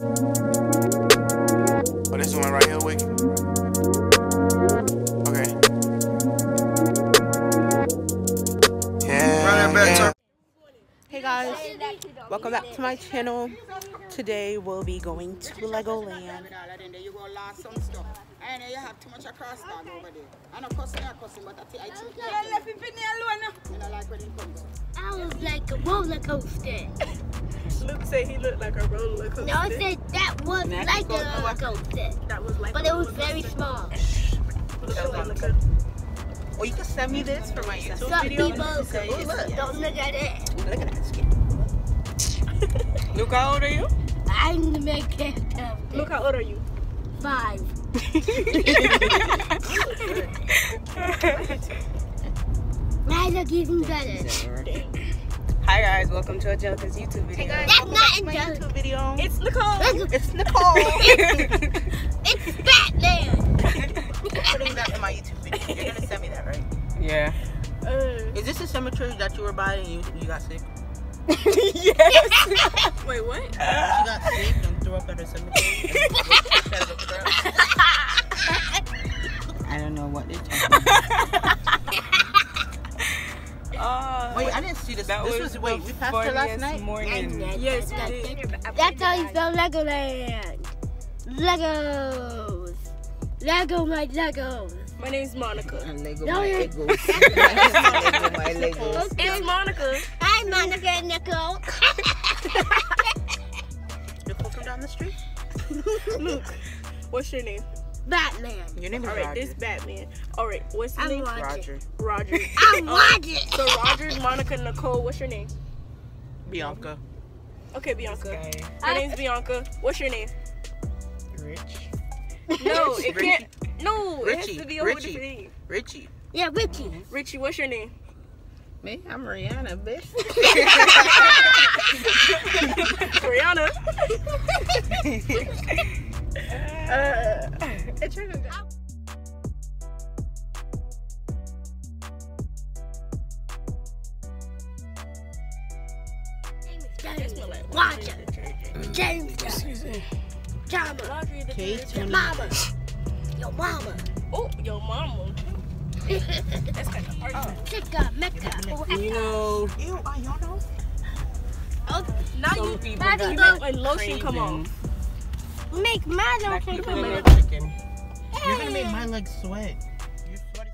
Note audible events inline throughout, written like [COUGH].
Oh, this one right here, Wiki. Okay. Yeah. yeah. Hey guys, welcome back to my channel. Today we'll be going to Legoland. You go lost some stuff. And you have too much across dog over there. I know cussing, I cussing, but I think I think you left him alone. You know, like when he comes. I was like a roller coaster. Luke said he looked like a roller coaster. No, I said that was Next like a roller coaster. that was like But a it was very small. Oh, you can send me this for my YouTube Some video. people Say it's- don't look at it. Look at that skin. [LAUGHS] Luke, how old are you? I'm the main character. Luke, how old are you? Five. [LAUGHS] I look even better. Hi guys, welcome to Angelica's YouTube video. Hey That's not my Angelica. YouTube video. It's Nicole. It's- It's [LAUGHS] Nicole. It's Batman. Putting that in my YouTube video. You're gonna send me that, right? Yeah. Uh. Is this the cemetery that you were by and you you got sick? [LAUGHS] yes. [LAUGHS] Wait, what? She got sick and threw up at a cemetery. and shut it up the ground. I don't know what they're that this was, was, wait, we passed her last night. morning. Yes, That's how you spell Legoland. Legos. Lego my Legos. My name's Monica. And Lego No, my you're- Legos. [LAUGHS] Lego my [LAUGHS] Legos. It's Monica. Hi, Monica and Nicole. [LAUGHS] Nicole from down the street. Luke, what's your name? Batman. Your name is All right, Roger. this Batman. All right, what's his I'm name? Roger. Roger. Roger. [LAUGHS] I'm um, Roger. So Roger, Monica, Nicole. What's your name? Bianca. Okay, Bianca. Okay. My name's Bianca. What's your name? Rich. No, it can't. No, it has Richie, to be a whole Richie. different name. Richie. Yeah, Richie. Mm-hmm. Richie, what's your name? Me? I'm Rihanna, bitch. [LAUGHS] [LAUGHS] Uh, Brianna. James. Roger. James. Jama. Roger, the Kate. Your mama. Your mama. Oh, your mama. That's kind of hard. Oh. Chica, Mecca. Oh, You know, Ew, I don't know. Now some you, people Daddy, got go. when lotion come cravings. off. Make my Like lotion people come love out. chicken. You're gonna make my legs sweat. You're sweating.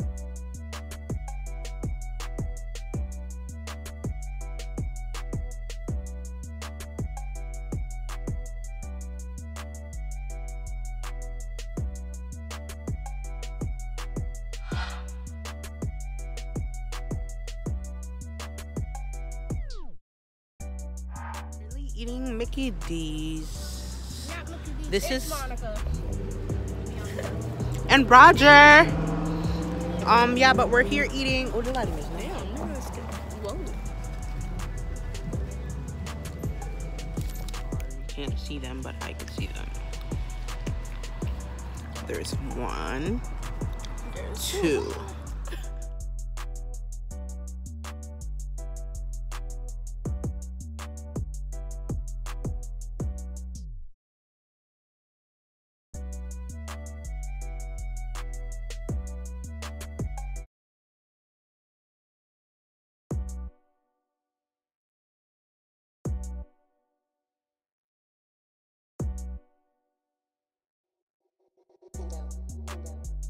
Really eating Mickey D's. This is and Roger. Um, yeah, but we're here eating. Oh, the lighting is down. Look at this. Whoa. You can't see them, but I can see them. There's one, two. today.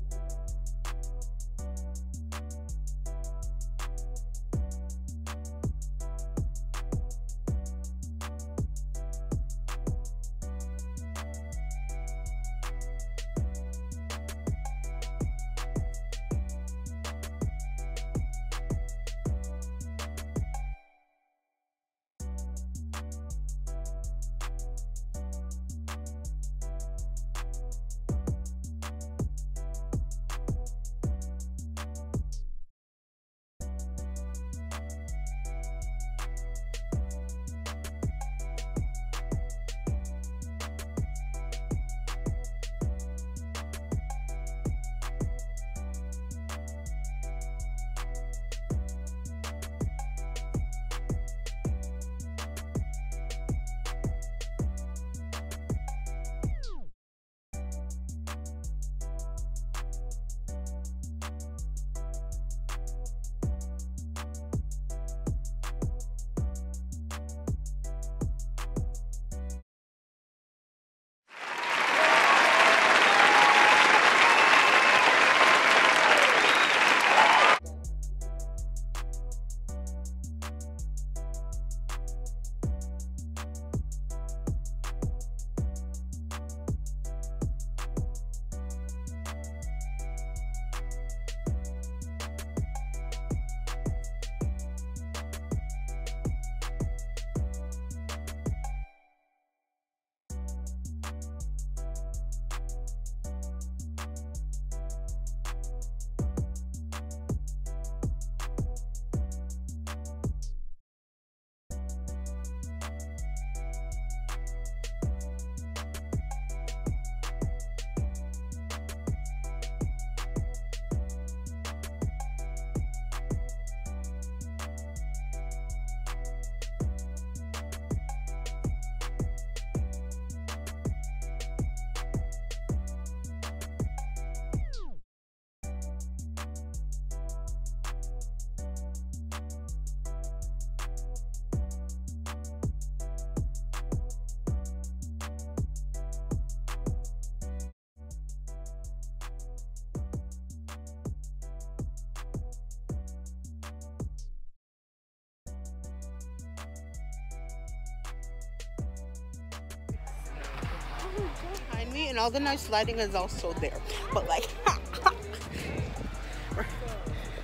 Behind me, and all the nice lighting is also there. But like, [LAUGHS]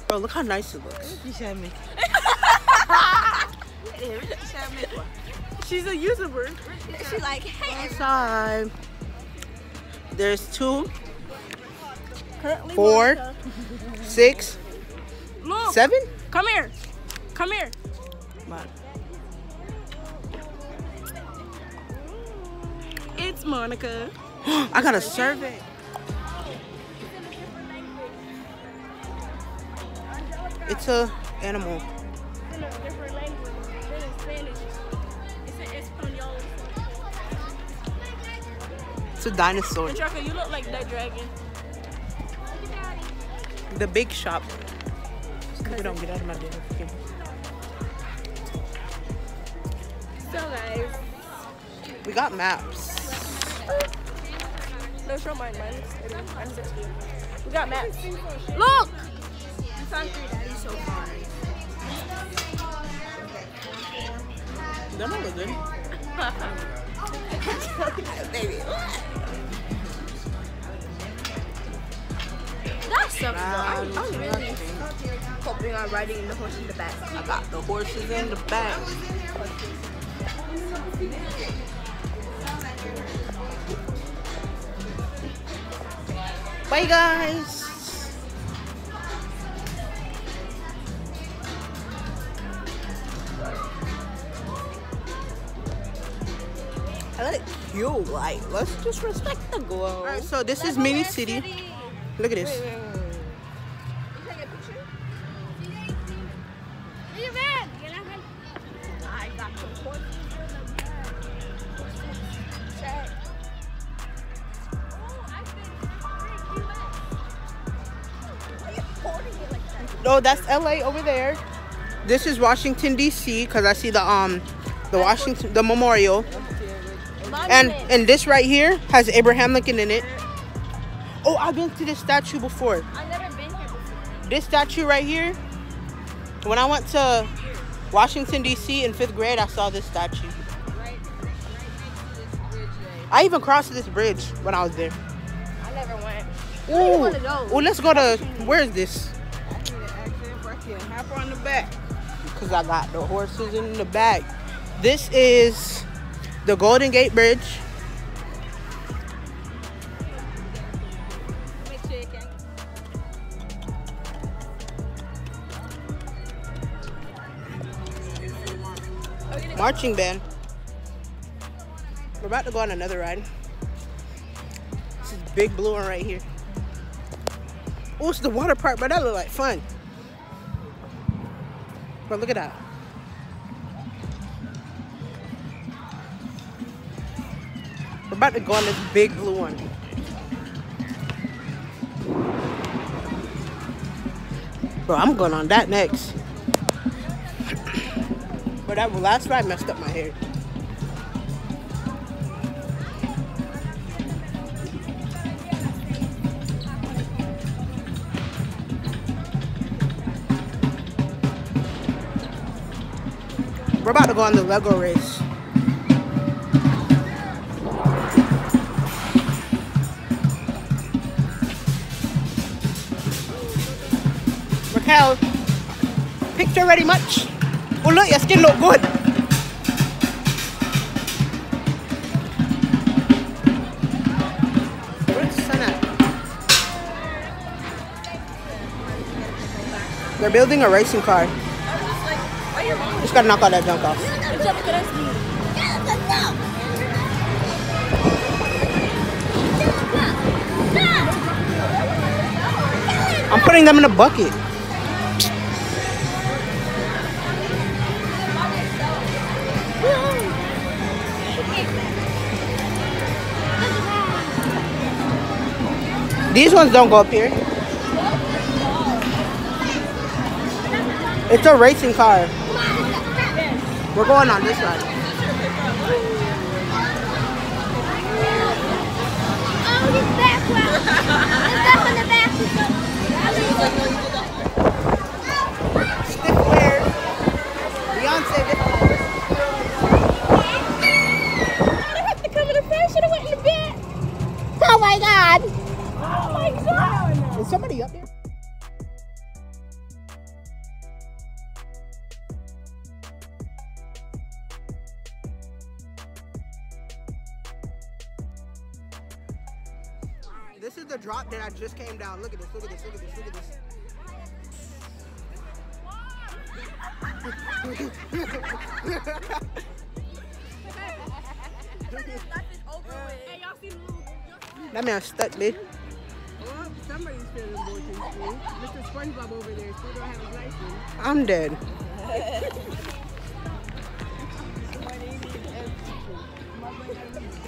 bro, look how nice it looks. [LAUGHS] She's a YouTuber. She's like, hey. Outside, there's two, Currently four, Monica. six, [LAUGHS] Look, seven. come here. Come here. It's Monica. [GASPS] I got a survey. It's a animal. in a different language. It's in Spanish. It's in Espanol. It's a dinosaur. You look like that dragon. The big shop. Don't get out of my dinner. So guys, We got maps. No show mine. Mine is mine is 16. We got maps. Look. That might look good. That sucks though. I'm, I'm really hoping on riding the horse in the back. I got the horses in the back. Bye guys. I look cute. Like, let's just respect the glow. Alright, so this is Mini City. Look at this. I No, that's LA over there. This is Washington DC because I see the um the Washington the memorial. And and this right here has Abraham Lincoln in it. Oh, I've been to this statue before. I've never been here before. This statue right here. When I went to Washington DC in fifth grade, I saw this statue. I even crossed this bridge when I was there. I never went. Ooh, one of those. ooh, let's go to where is this? Hop on the back. Because I got the horses in the back. This is the Golden Gate Bridge. Marching band. We're about to go on another ride. This is big blue one right here. Oh, it's the water park, but that look like fun. But look at that. We're about to go on this big blue one. Bro, I'm going on that next. But that last ride messed up my hair. We're about to go on the Lego race. Raquel, picture ready much? Oh look, your skin look good. They're building a racing car. I'm putting them in a bucket. These ones don't go up here. It's a racing car. We're going on this ride. This is the drop that I just came down. Look at this, look at this, look at this, look at this. That man stuck me. I'm dead.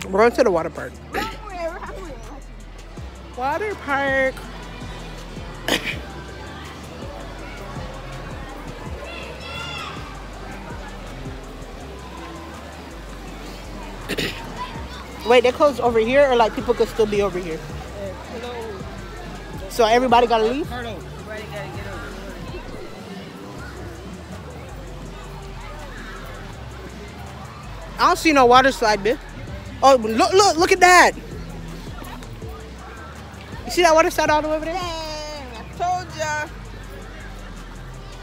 We're going to the water park. Water park. [COUGHS] Wait, they closed over here, or like people could still be over here? So everybody gotta leave. I don't see no water slide, bitch. Oh, look, look, look at that. See that water slide all the way over there? Dang, I told ya.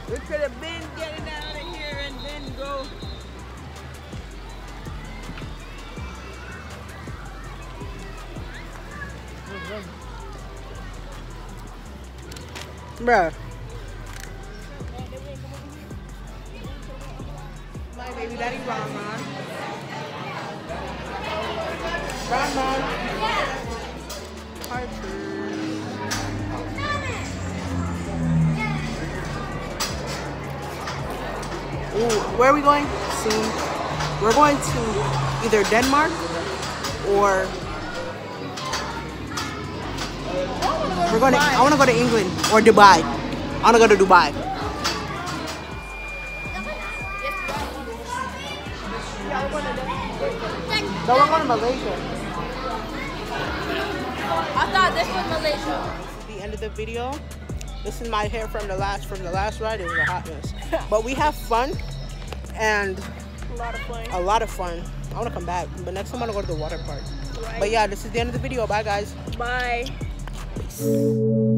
We could have been getting out of here and then go. Bruh. My baby daddy Ron Ron. Ron Ooh, where are we going? Soon. We're going to either Denmark or we're going to I want to go to England or Dubai. I want to go to Dubai. No, we're going to Malaysia. I thought this was Malaysia. the end of the video. This is my hair from the last from the last ride. It was a hot mess, [LAUGHS] but we have fun and A lot of fun. a lot of fun. I want to come back, but next time I want to go to the water park. But yeah, this is the end of the video. Bye, guys. Bye. Peace.